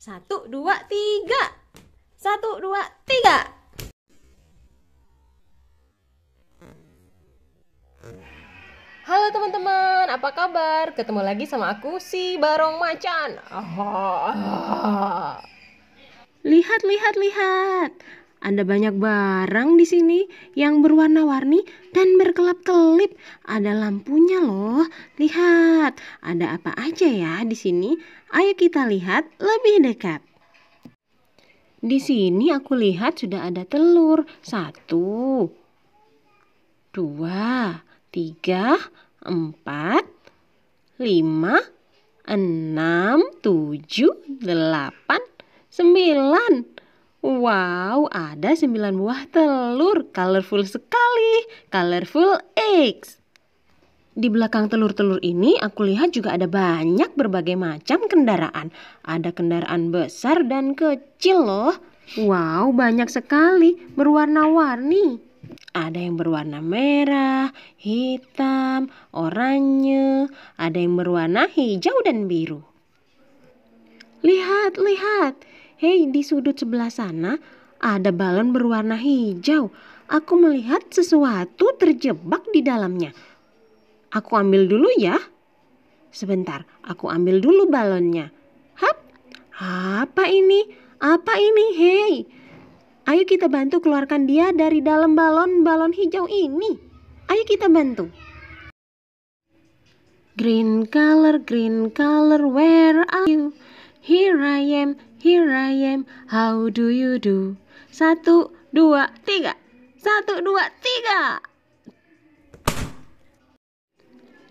Satu, dua, tiga. Satu, dua, tiga. Halo teman-teman, apa kabar? Ketemu lagi sama aku si Barong Macan. Lihat, lihat, lihat. Ada banyak barang di sini yang berwarna-warni dan berkelap-kelip. Ada lampunya loh. Lihat, ada apa aja ya di sini? Ayo kita lihat lebih dekat. Di sini aku lihat sudah ada telur. Satu, dua, tiga, empat, lima, enam, tujuh, delapan, sembilan. Wow, ada sembilan buah telur. Colorful sekali. Colorful eggs. Di belakang telur-telur ini aku lihat juga ada banyak berbagai macam kendaraan. Ada kendaraan besar dan kecil loh. Wow, banyak sekali berwarna-warni. Ada yang berwarna merah, hitam, oranye, ada yang berwarna hijau dan biru. Lihat, lihat. Hei, di sudut sebelah sana ada balon berwarna hijau. Aku melihat sesuatu terjebak di dalamnya. Aku ambil dulu ya. Sebentar, aku ambil dulu balonnya. Hap, apa ini? Apa ini? Hei, ayo kita bantu keluarkan dia dari dalam balon-balon hijau ini. Ayo kita bantu. Green color, green color, where are you? Here I am, here I am, how do you do? Satu, dua, tiga. Satu, dua, tiga.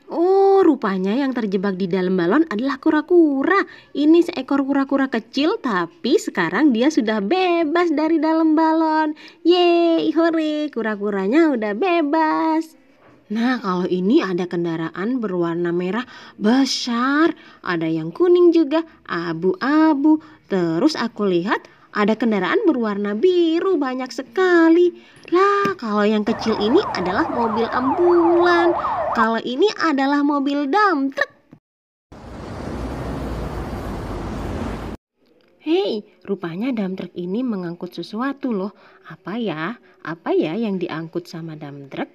Oh, rupanya yang terjebak di dalam balon adalah kura-kura. Ini seekor kura-kura kecil, tapi sekarang dia sudah bebas dari dalam balon. Yeay, hore, kura-kuranya udah bebas. Nah, kalau ini ada kendaraan berwarna merah besar, ada yang kuning juga, abu-abu. Terus aku lihat ada kendaraan berwarna biru banyak sekali. Lah, kalau yang kecil ini adalah mobil ambulan. Kalau ini adalah mobil dump truck. Hei, rupanya dump truck ini mengangkut sesuatu loh. Apa ya? Apa ya yang diangkut sama dump truck?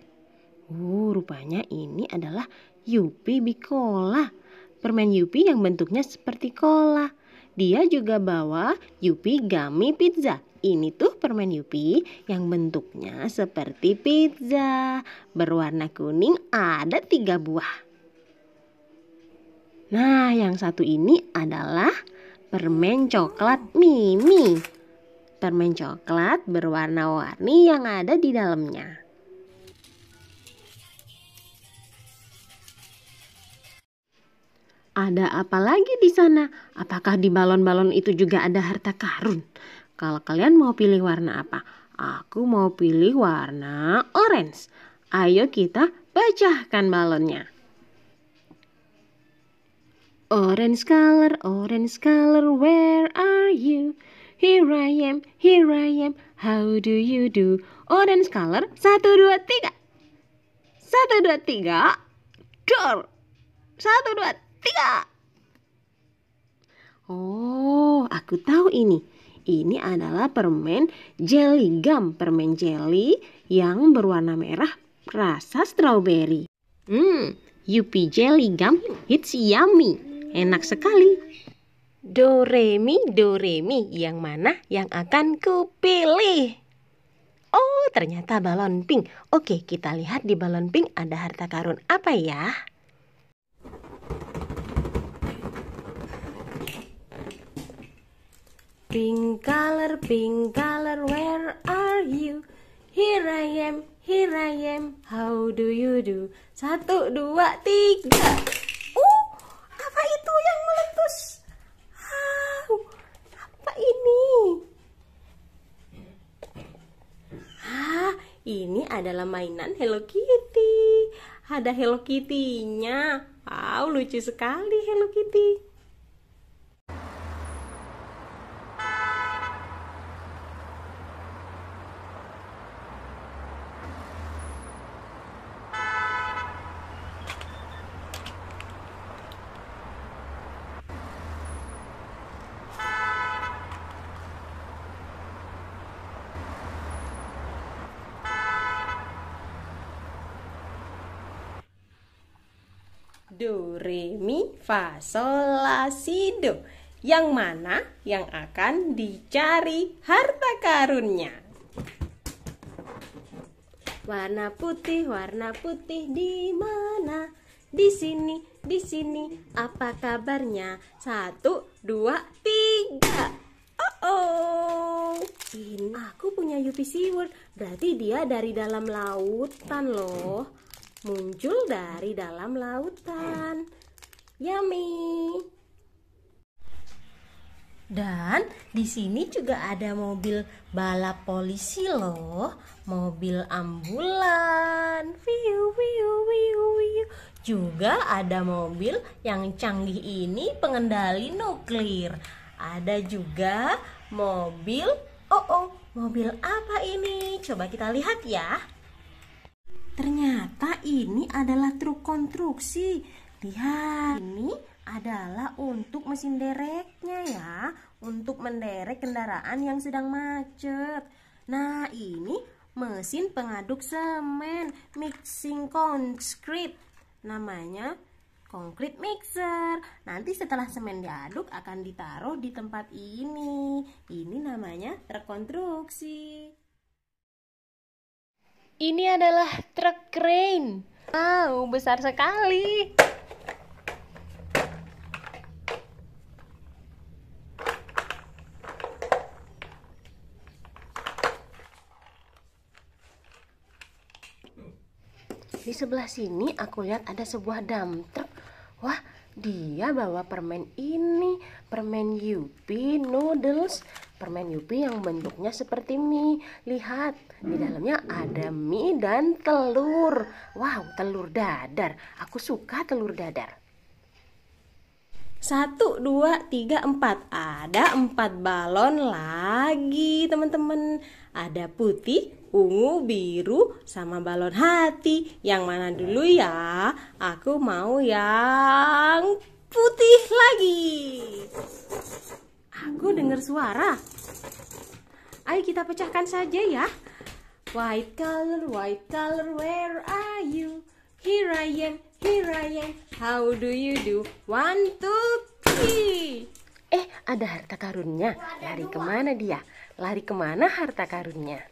Uh, rupanya ini adalah Yupi Bikola. Permen Yupi yang bentuknya seperti kola. Dia juga bawa Yupi Gummy Pizza. Ini tuh permen Yupi yang bentuknya seperti pizza. Berwarna kuning ada tiga buah. Nah, yang satu ini adalah permen coklat Mimi. Permen coklat berwarna-warni yang ada di dalamnya. Ada apa lagi di sana? Apakah di balon-balon itu juga ada harta karun? Kalau kalian mau pilih warna apa? Aku mau pilih warna orange. Ayo kita pecahkan balonnya. Orange color, orange color, where are you? Here I am, here I am, how do you do? Orange color, satu, dua, tiga. Satu, dua, tiga. Door. Satu, dua, tiga. Oh, aku tahu ini. Ini adalah permen jelly gum, permen jelly yang berwarna merah rasa strawberry. Hmm, Yupi jelly gum, it's yummy. Enak sekali. Do re mi, do re mi, yang mana yang akan kupilih? Oh, ternyata balon pink. Oke, kita lihat di balon pink ada harta karun apa ya? Pink color, pink color, where are you? Here I am, here I am, how do you do? Satu, dua, tiga. Uh, apa itu yang meletus? Wow, apa ini? Ah, ini adalah mainan Hello Kitty. Ada Hello Kitty-nya. Wow, lucu sekali Hello Kitty. Do, re, mi, fa, sol, la, si, do. Yang mana yang akan dicari harta karunnya? Warna putih, warna putih di mana? Di sini, di sini. Apa kabarnya? Satu, dua, tiga. Oh, oh. Ini aku punya Yupi Seaward. Berarti dia dari dalam lautan loh. Muncul dari dalam lautan. Yummy. Dan di sini juga ada mobil balap polisi loh, mobil ambulan. Wiu wiu wiu wiu. Juga ada mobil yang canggih ini pengendali nuklir. Ada juga mobil Oh oh, mobil apa ini? Coba kita lihat ya. Ternyata ini adalah truk konstruksi. Lihat, ini adalah untuk mesin dereknya ya, untuk menderek kendaraan yang sedang macet. Nah, ini mesin pengaduk semen, mixing concrete. Namanya concrete mixer. Nanti setelah semen diaduk akan ditaruh di tempat ini. Ini namanya terkonstruksi. Ini adalah truk crane. Wow, besar sekali. Di sebelah sini aku lihat ada sebuah dump truck. Wah, dia bawa permen ini, permen Yupi noodles, permen Yupi yang bentuknya seperti mie. Lihat, di dalamnya ada mie dan telur. Wow, telur dadar. Aku suka telur dadar. Satu, dua, tiga, empat. Ada empat balon lagi, teman-teman. Ada putih, ungu, biru, sama balon hati. Yang mana dulu ya? Aku mau yang putih lagi. Aku dengar suara. Ayo kita pecahkan saja ya. White color, white color, where are you? Here I am, here I am. How do you do? One, two, three. Eh, ada harta karunnya. Lari ke mana dia? Lari ke mana harta karunnya?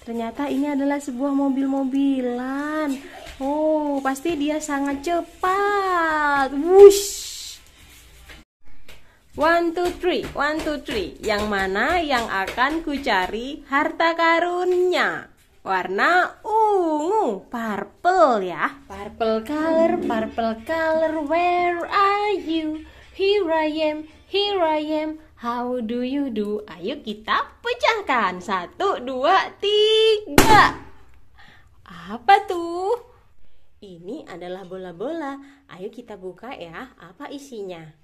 Ternyata ini adalah sebuah mobil-mobilan. Oh, pasti dia sangat cepat. Wush. One, two, three, one, two, three. Yang mana yang akan ku cari harta karunnya? Warna ungu, purple ya. Purple color, purple color, where are you? Here I am, here I am. How do you do? Ayo kita pecahkan. Satu, dua, tiga. Apa tuh? Ini adalah bola-bola. Ayo kita buka ya. Apa isinya?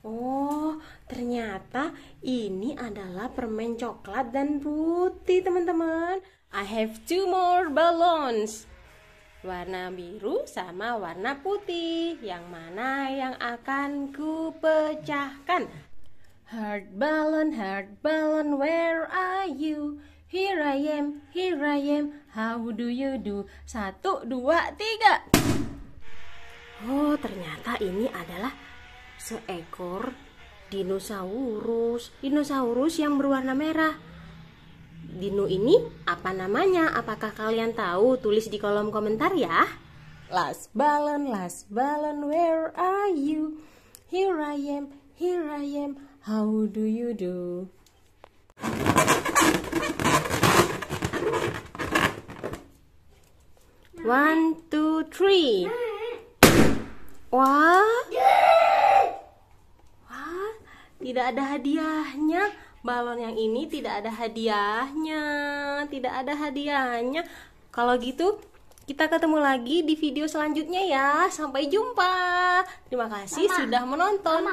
Oh, ternyata ini adalah permen coklat dan putih, teman-teman. I have two more balloons. Warna biru sama warna putih. Yang mana yang akan ku pecahkan? Heart balloon, heart balloon, where are you? Here I am, here I am. How do you do? Satu, dua, tiga. Oh, ternyata ini adalah seekor dinosaurus. Dinosaurus yang berwarna merah. Dino ini apa namanya? Apakah kalian tahu? Tulis di kolom komentar ya. Last balloon, last balloon, where are you? Here I am, here I am. How do you do? One, two, three. Wah. Wah, tidak ada hadiahnya. Balon yang ini tidak ada hadiahnya. Tidak ada hadiahnya. Kalau gitu, kita ketemu lagi di video selanjutnya ya. Sampai jumpa. Terima kasih sudah menonton.